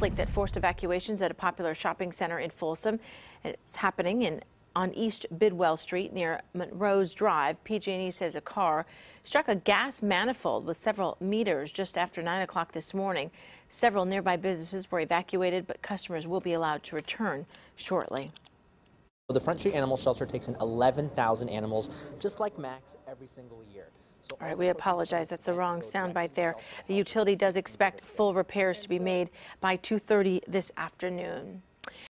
leak that forced evacuations at a popular shopping center in Folsom. It's happening in on East Bidwell Street near Monrose Drive. PG&E says a car struck a gas manifold with several meters just after 9 o'clock this morning. Several nearby businesses were evacuated, but customers will be allowed to return shortly. The Front Street Animal Shelter takes in 11,000 animals, just like Max, every single year. All right, we apologize. That's the wrong soundbite there. The utility does expect full repairs to be made by 2.30 this afternoon.